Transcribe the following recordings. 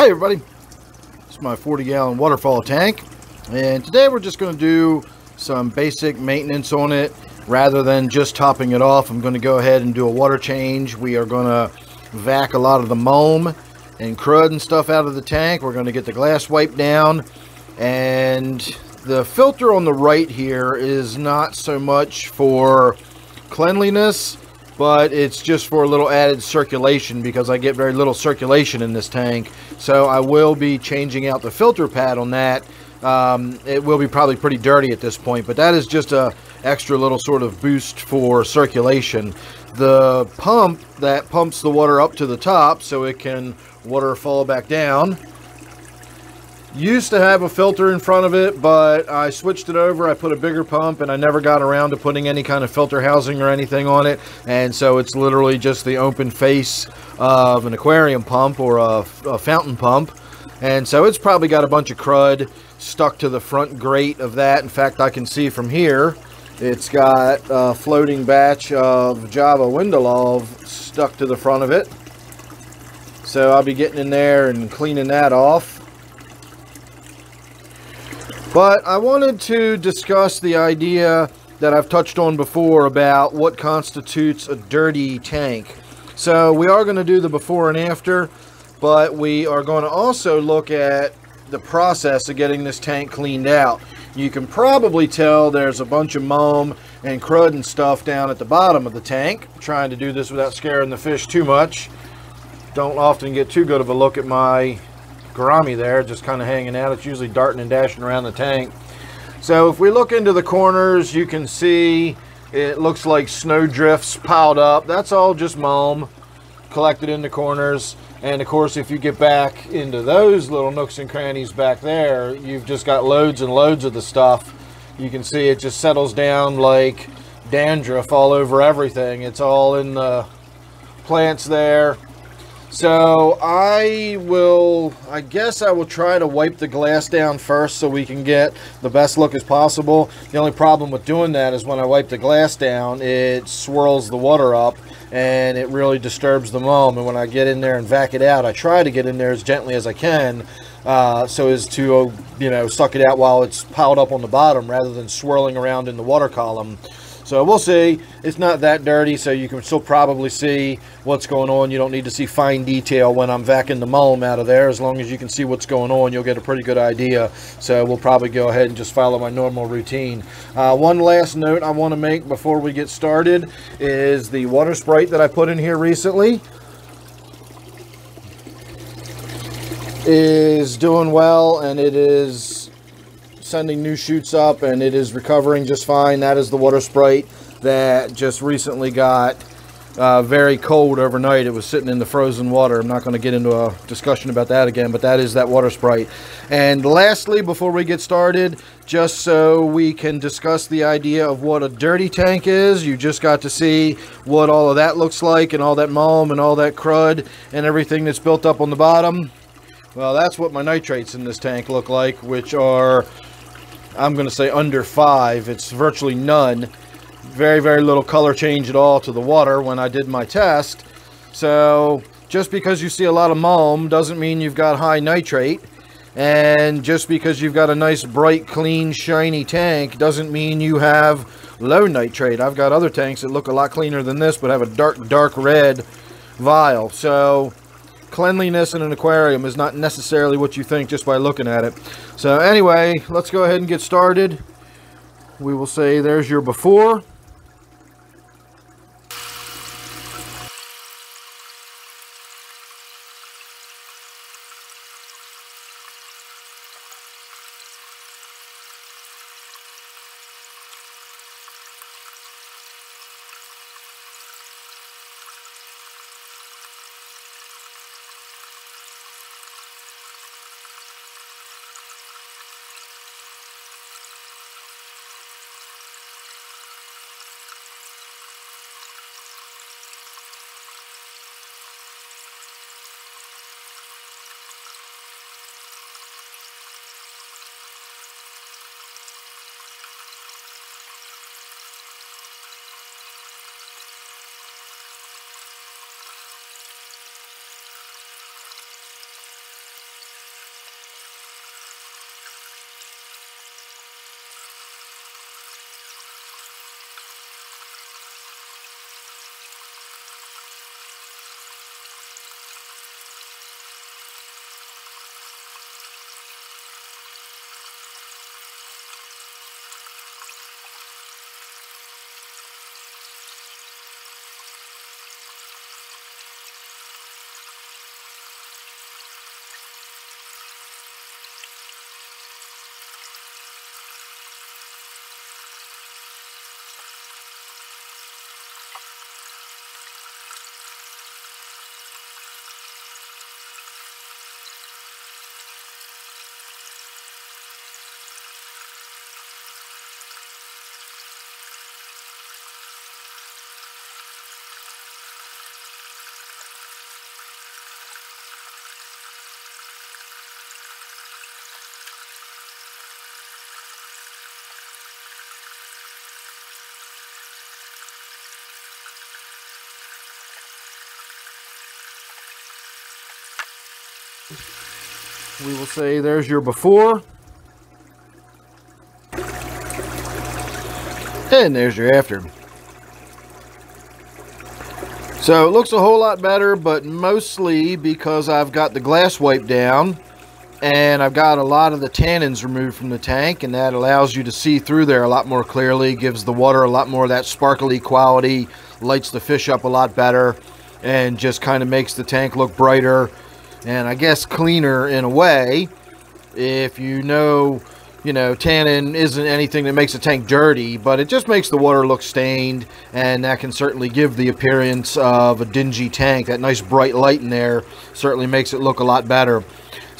Hey everybody, it's my 40 gallon waterfall tank and today we're just going to do some basic maintenance on it rather than just topping it off. I'm going to go ahead and do a water change. We are going to vac a lot of the mulm and crud and stuff out of the tank. We're going to get the glass wiped down and the filter on the right here is not so much for cleanliness but it's just for a little added circulation because I get very little circulation in this tank. So I will be changing out the filter pad on that. Um, it will be probably pretty dirty at this point, but that is just a extra little sort of boost for circulation. The pump that pumps the water up to the top so it can water fall back down used to have a filter in front of it but I switched it over. I put a bigger pump and I never got around to putting any kind of filter housing or anything on it. And so it's literally just the open face of an aquarium pump or a, a fountain pump. And so it's probably got a bunch of crud stuck to the front grate of that. In fact I can see from here it's got a floating batch of Java Windelov stuck to the front of it. So I'll be getting in there and cleaning that off but I wanted to discuss the idea that I've touched on before about what constitutes a dirty tank. So we are going to do the before and after, but we are going to also look at the process of getting this tank cleaned out. You can probably tell there's a bunch of mulm and crud and stuff down at the bottom of the tank. I'm trying to do this without scaring the fish too much. Don't often get too good of a look at my there, just kind of hanging out. It's usually darting and dashing around the tank. So if we look into the corners, you can see it looks like snow drifts piled up. That's all just mulm collected in the corners. And of course, if you get back into those little nooks and crannies back there, you've just got loads and loads of the stuff. You can see it just settles down like dandruff all over everything. It's all in the plants there. So I will, I guess I will try to wipe the glass down first so we can get the best look as possible. The only problem with doing that is when I wipe the glass down, it swirls the water up and it really disturbs the mulm. And when I get in there and vac it out, I try to get in there as gently as I can uh, so as to, you know, suck it out while it's piled up on the bottom rather than swirling around in the water column. So we'll see. It's not that dirty, so you can still probably see what's going on. You don't need to see fine detail when I'm vacuuming the mulm out of there. As long as you can see what's going on, you'll get a pretty good idea. So we'll probably go ahead and just follow my normal routine. Uh, one last note I want to make before we get started is the water sprite that I put in here recently. is doing well and it is sending new shoots up and it is recovering just fine. That is the water sprite that just recently got uh, very cold overnight. It was sitting in the frozen water. I'm not going to get into a discussion about that again, but that is that water sprite. And lastly, before we get started, just so we can discuss the idea of what a dirty tank is, you just got to see what all of that looks like and all that mulm and all that crud and everything that's built up on the bottom. Well, that's what my nitrates in this tank look like, which are I'm going to say under five. It's virtually none. Very, very little color change at all to the water when I did my test. So just because you see a lot of mulm doesn't mean you've got high nitrate. And just because you've got a nice, bright, clean, shiny tank doesn't mean you have low nitrate. I've got other tanks that look a lot cleaner than this, but have a dark, dark red vial. So cleanliness in an aquarium is not necessarily what you think just by looking at it. So anyway, let's go ahead and get started. We will say there's your before. We will say there's your before. And there's your after. So it looks a whole lot better, but mostly because I've got the glass wiped down and I've got a lot of the tannins removed from the tank and that allows you to see through there a lot more clearly, gives the water a lot more of that sparkly quality, lights the fish up a lot better and just kind of makes the tank look brighter and I guess cleaner in a way if you know you know tannin isn't anything that makes a tank dirty but it just makes the water look stained and that can certainly give the appearance of a dingy tank that nice bright light in there certainly makes it look a lot better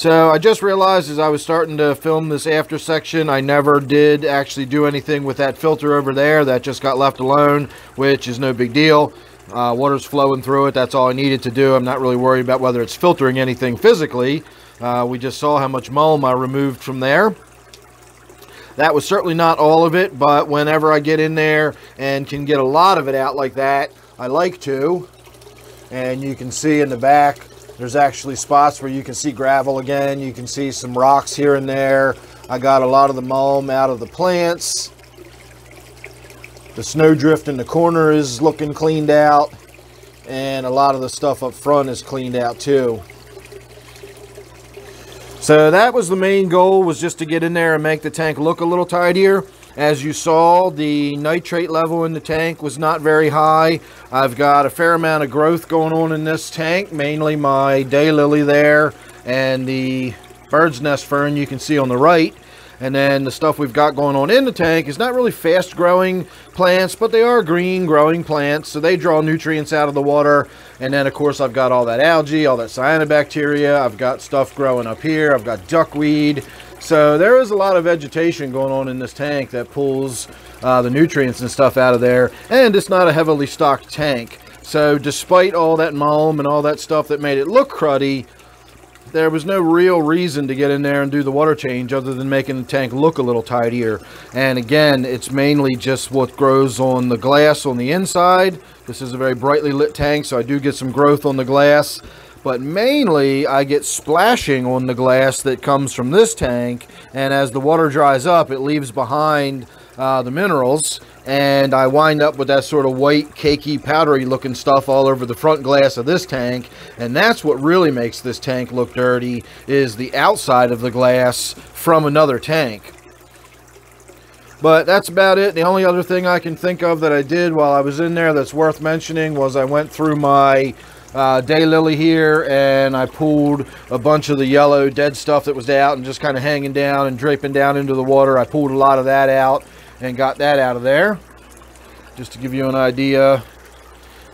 so I just realized as I was starting to film this after section, I never did actually do anything with that filter over there. That just got left alone, which is no big deal. Uh, water's flowing through it. That's all I needed to do. I'm not really worried about whether it's filtering anything physically. Uh, we just saw how much mulm I removed from there. That was certainly not all of it, but whenever I get in there and can get a lot of it out like that, I like to. And you can see in the back, there's actually spots where you can see gravel again. You can see some rocks here and there. I got a lot of the mulm out of the plants. The snowdrift in the corner is looking cleaned out. And a lot of the stuff up front is cleaned out too. So that was the main goal was just to get in there and make the tank look a little tidier. As you saw, the nitrate level in the tank was not very high. I've got a fair amount of growth going on in this tank, mainly my daylily there and the bird's nest fern you can see on the right. And then the stuff we've got going on in the tank is not really fast growing plants, but they are green growing plants. So they draw nutrients out of the water. And then of course I've got all that algae, all that cyanobacteria. I've got stuff growing up here. I've got duckweed. So there is a lot of vegetation going on in this tank that pulls uh, the nutrients and stuff out of there. And it's not a heavily stocked tank. So despite all that mulm and all that stuff that made it look cruddy, there was no real reason to get in there and do the water change other than making the tank look a little tidier. And again, it's mainly just what grows on the glass on the inside. This is a very brightly lit tank, so I do get some growth on the glass but mainly I get splashing on the glass that comes from this tank and as the water dries up it leaves behind uh, the minerals and I wind up with that sort of white cakey powdery looking stuff all over the front glass of this tank and that's what really makes this tank look dirty is the outside of the glass from another tank but that's about it. The only other thing I can think of that I did while I was in there that's worth mentioning was I went through my uh, daylily here and I pulled a bunch of the yellow dead stuff that was out and just kind of hanging down and draping down into the water. I pulled a lot of that out and got that out of there. Just to give you an idea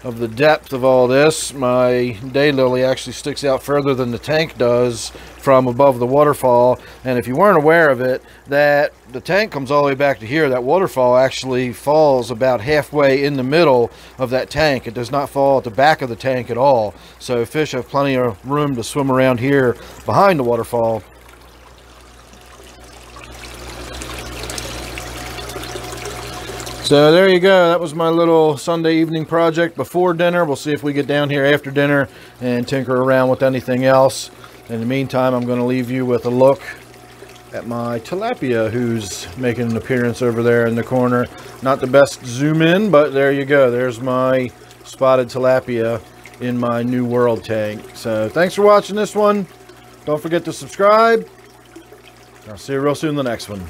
of the depth of all this, my daylily actually sticks out further than the tank does from above the waterfall. And if you weren't aware of it, that the tank comes all the way back to here. That waterfall actually falls about halfway in the middle of that tank. It does not fall at the back of the tank at all. So fish have plenty of room to swim around here behind the waterfall So there you go. That was my little Sunday evening project before dinner. We'll see if we get down here after dinner and tinker around with anything else. In the meantime, I'm going to leave you with a look at my tilapia who's making an appearance over there in the corner. Not the best zoom in, but there you go. There's my spotted tilapia in my new world tank. So thanks for watching this one. Don't forget to subscribe. I'll see you real soon in the next one.